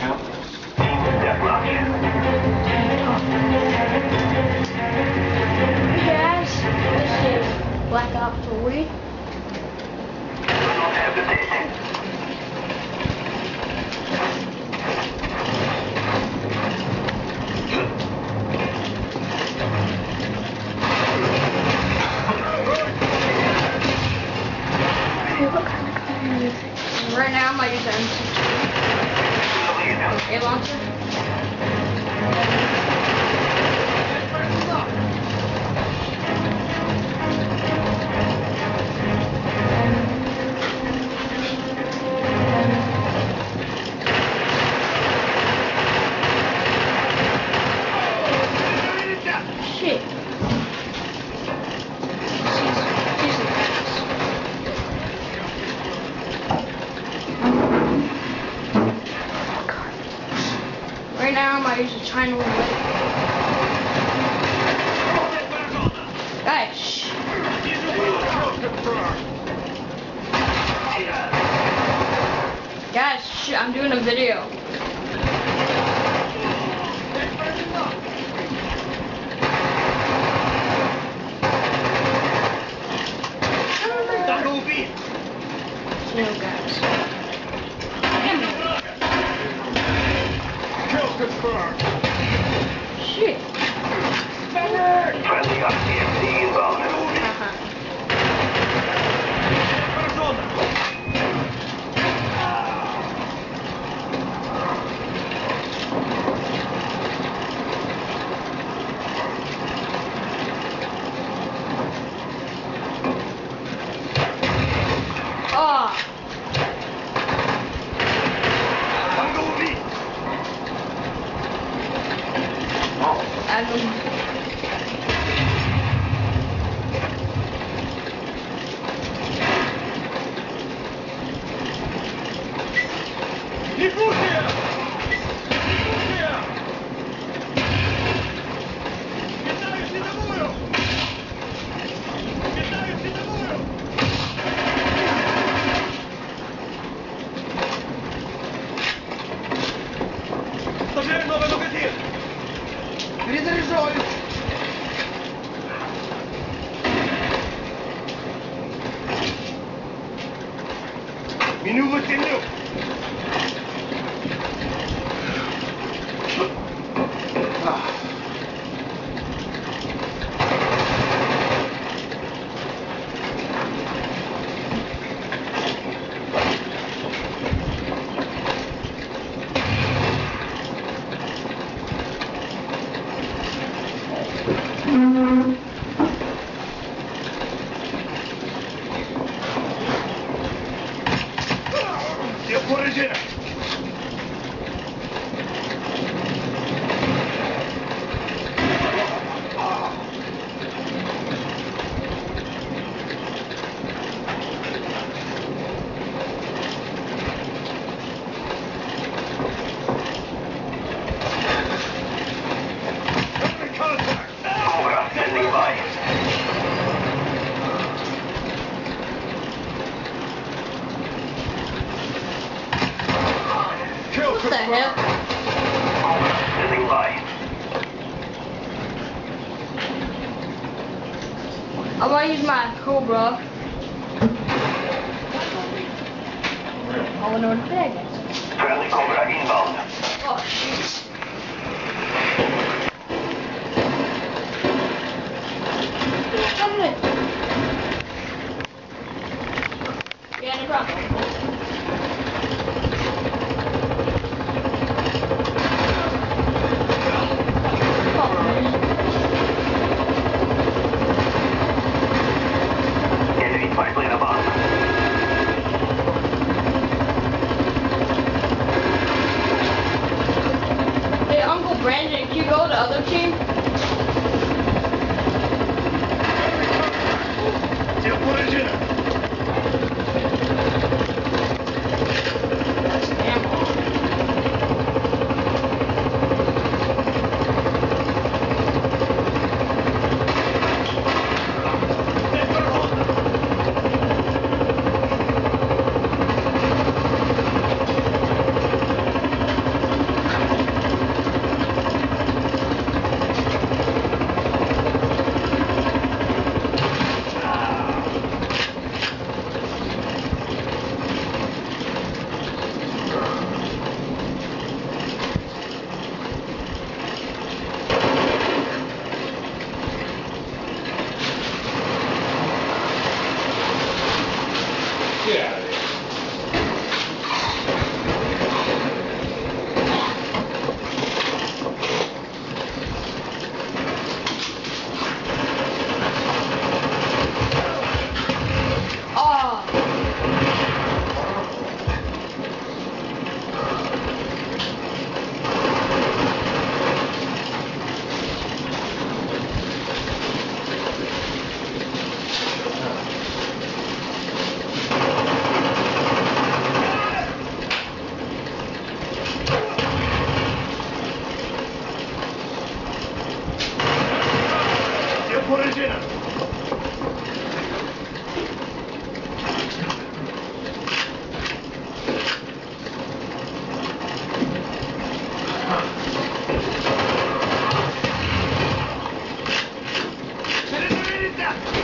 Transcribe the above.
account. Yes, this is Black Ops 3. Right now, I'm like, use the Shh. Guys, shh, I'm doing a video. No, guys. Shit. Friendly RC-XD inbound. Uh-huh. Oh, I don't. You knew what you knew. Thank mm -hmm. you. The hell? Standing by. I'm gonna use my Cobra. I wanna know what the bag is. Friendly Cobra inbound. Oh, in. Yeah, no problem. Gracias.